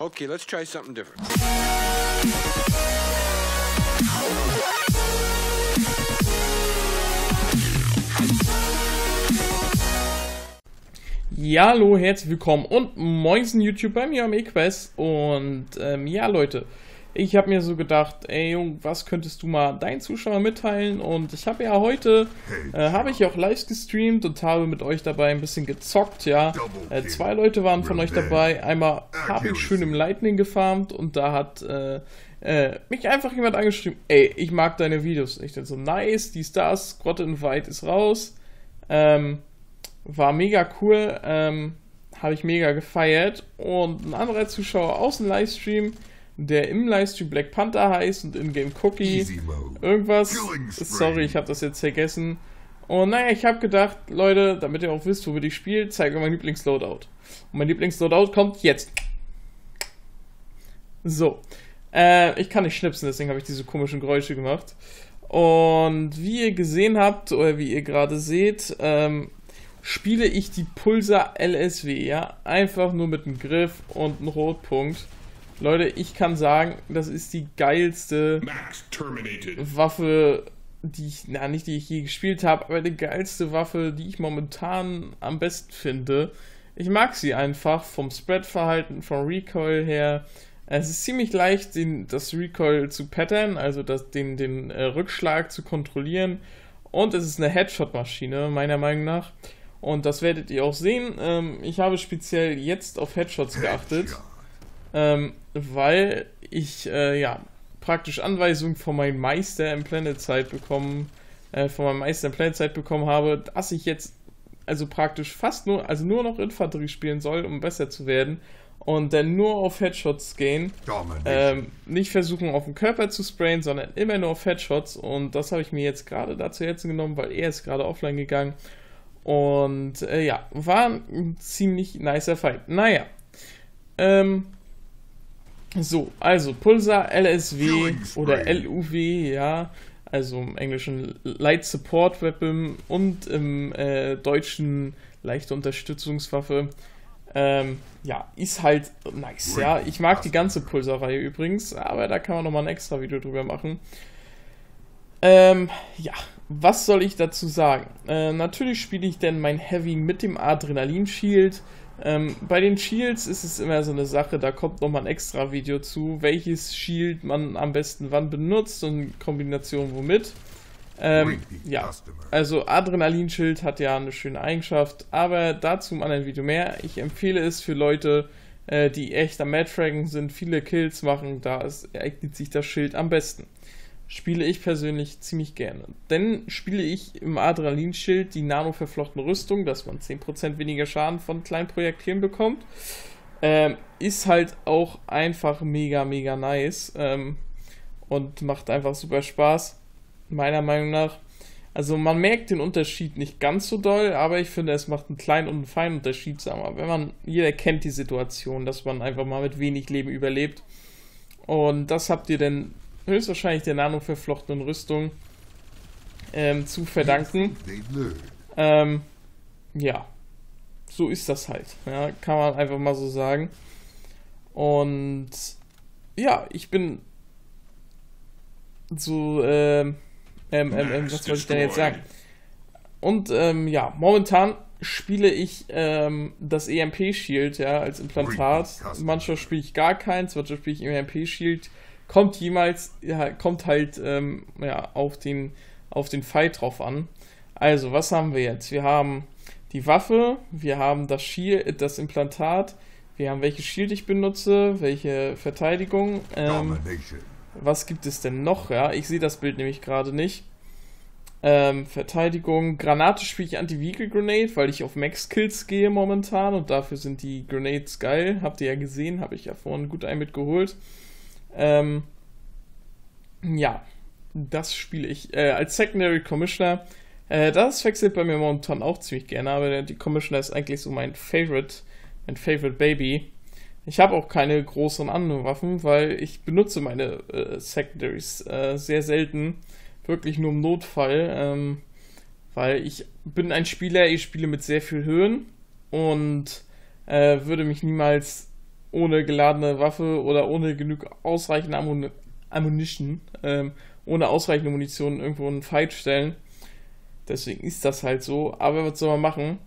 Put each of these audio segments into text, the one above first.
Okay, let's try something different. Ja, hallo, herzlich willkommen und moinsen YouTube bei mir am Equest und ähm, ja Leute, ich habe mir so gedacht, ey Jung, was könntest du mal deinen Zuschauern mitteilen? Und ich habe ja heute, äh, habe ich auch live gestreamt und habe mit euch dabei ein bisschen gezockt, ja, äh, zwei Leute waren von euch dabei, einmal habe ich schön im Lightning gefarmt und da hat äh, äh, mich einfach jemand angeschrieben, ey, ich mag deine Videos, ich dachte so, nice, dies, das, Squad Invite ist raus, ähm, war mega cool, ähm, habe ich mega gefeiert. Und ein anderer Zuschauer aus dem Livestream, der im Livestream Black Panther heißt und in-game Cookie, irgendwas, sorry, ich habe das jetzt vergessen. Und naja, ich habe gedacht, Leute, damit ihr auch wisst, womit ich spiele, zeige ich mein Lieblingsloadout. Und mein Lieblingsloadout kommt jetzt. So. Äh, ich kann nicht schnipsen, deswegen habe ich diese komischen Geräusche gemacht. Und wie ihr gesehen habt, oder wie ihr gerade seht, ähm, spiele ich die Pulsar LSW, ja, einfach nur mit einem Griff und einem Rotpunkt. Leute, ich kann sagen, das ist die geilste Waffe, die ich, na nicht die ich je gespielt habe, aber die geilste Waffe, die ich momentan am besten finde. Ich mag sie einfach vom Spread-Verhalten, vom Recoil her. Es ist ziemlich leicht, den, das Recoil zu pattern, also das, den, den äh, Rückschlag zu kontrollieren. Und es ist eine Headshot-Maschine, meiner Meinung nach. Und das werdet ihr auch sehen. Ähm, ich habe speziell jetzt auf Headshots geachtet, ähm, weil ich äh, ja praktisch Anweisungen von meinem Meister im Planet Zeit bekommen, äh, von meinem Meister im Planet Zeit bekommen habe, dass ich jetzt also praktisch fast nur, also nur noch Infanterie spielen soll, um besser zu werden. Und dann nur auf Headshots gehen. Ähm, nicht versuchen auf den Körper zu sprayen, sondern immer nur auf Headshots. Und das habe ich mir jetzt gerade dazu jetzt genommen, weil er ist gerade offline gegangen. Und äh, ja, war ein ziemlich nicer Fight. Naja. Ähm, so, also Pulsar LSW oder LUW, ja. Also im Englischen Light Support Weapon und im äh, Deutschen leichte Unterstützungswaffe. Ähm, ja, ist halt nice, ja. Ich mag die ganze Pulsar-Reihe übrigens, aber da kann man nochmal ein extra Video drüber machen. Ähm, ja, was soll ich dazu sagen? Äh, natürlich spiele ich denn mein Heavy mit dem Adrenalin-Shield. Ähm, bei den Shields ist es immer so eine Sache, da kommt nochmal ein extra Video zu, welches Shield man am besten wann benutzt und in Kombination womit. Ähm, ja, also Adrenalinschild hat ja eine schöne Eigenschaft, aber dazu im anderen Video mehr. Ich empfehle es für Leute, äh, die echt am Madfragen sind, viele Kills machen, da eignet sich das Schild am besten spiele ich persönlich ziemlich gerne. Denn spiele ich im Adrenalinschild die nano-verflochtene Rüstung, dass man 10% weniger Schaden von kleinen Projektilen bekommt. Ähm, ist halt auch einfach mega, mega nice. Ähm, und macht einfach super Spaß. Meiner Meinung nach. Also man merkt den Unterschied nicht ganz so doll, aber ich finde, es macht einen kleinen und einen feinen Unterschied, sagen wir. Wenn man, jeder kennt die Situation, dass man einfach mal mit wenig Leben überlebt. Und das habt ihr denn höchstwahrscheinlich der nano-verflochtenen Rüstung ähm, zu verdanken. Ähm, ja, so ist das halt. Ja, kann man einfach mal so sagen. Und ja, ich bin so, ähm, ähm, ähm, ähm was wollte ich denn jetzt sagen? Und ähm, ja, momentan spiele ich ähm, das EMP-Shield ja, als Implantat. Manchmal spiele ich gar keins, manchmal spiele ich EMP-Shield kommt jemals, ja, kommt halt ähm, ja, auf, den, auf den Fight drauf an. Also, was haben wir jetzt? Wir haben die Waffe, wir haben das Shield, das Implantat, wir haben welches Shield ich benutze, welche Verteidigung. Ähm, was gibt es denn noch? Ja, ich sehe das Bild nämlich gerade nicht. Ähm, Verteidigung, Granate spiele ich Anti-Vehicle Grenade, weil ich auf Max-Kills gehe momentan und dafür sind die Grenades geil. Habt ihr ja gesehen, habe ich ja vorhin gut einen mitgeholt. Ähm, ja, das spiele ich äh, als Secondary Commissioner. Äh, das wechselt bei mir momentan auch ziemlich gerne, aber die Commissioner ist eigentlich so mein Favorite, mein Favorite Baby. Ich habe auch keine großen anderen Waffen, weil ich benutze meine äh, Secondaries äh, sehr selten, wirklich nur im Notfall, ähm, weil ich bin ein Spieler, ich spiele mit sehr viel Höhen und äh, würde mich niemals ohne geladene Waffe oder ohne genug ausreichende Ammun Ammunition, ähm, ohne ausreichende Munition irgendwo einen Fight stellen. Deswegen ist das halt so. Aber was soll man machen?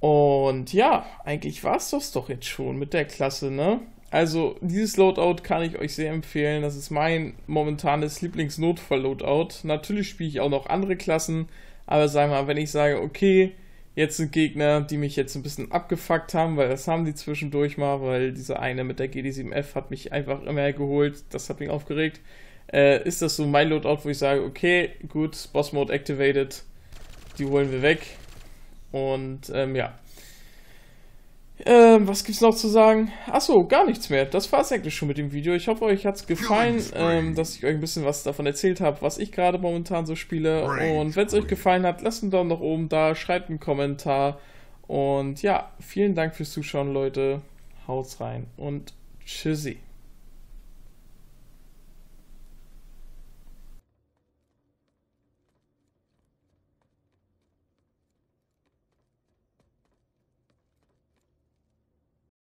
Und ja, eigentlich war es das doch jetzt schon mit der Klasse, ne? Also, dieses Loadout kann ich euch sehr empfehlen. Das ist mein momentanes Lieblings-Notfall-Loadout. Natürlich spiele ich auch noch andere Klassen, aber sagen wir mal, wenn ich sage, okay, jetzt sind Gegner, die mich jetzt ein bisschen abgefuckt haben, weil das haben die zwischendurch mal, weil dieser eine mit der GD7F hat mich einfach immer geholt, das hat mich aufgeregt. Äh, ist das so mein Loadout, wo ich sage, okay, gut, Boss Mode activated, die holen wir weg. Und ähm, ja. Ähm, was gibt's noch zu sagen? Achso, gar nichts mehr. Das war's eigentlich schon mit dem Video. Ich hoffe, euch hat's gefallen, ähm, dass ich euch ein bisschen was davon erzählt habe, was ich gerade momentan so spiele. Und wenn es euch gefallen hat, lasst einen Daumen nach oben da, schreibt einen Kommentar. Und ja, vielen Dank fürs Zuschauen, Leute. Haut's rein und tschüssi.